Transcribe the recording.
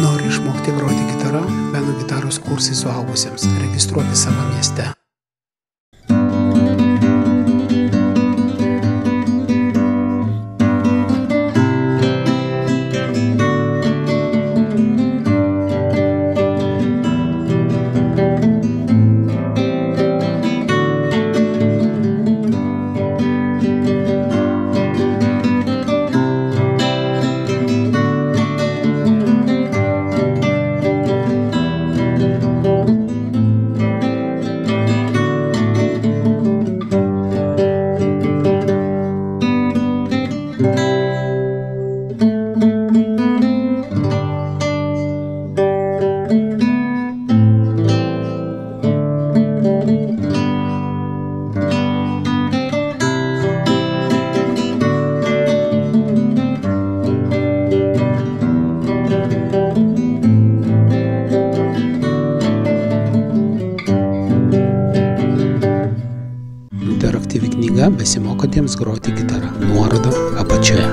Nori išmokti groti gitara? Beno gitaros kursai suaugusiems. Registruoti savo mieste. Interaktyvi knyga besimokantiems groti gitarą. Nuoroda apačioje.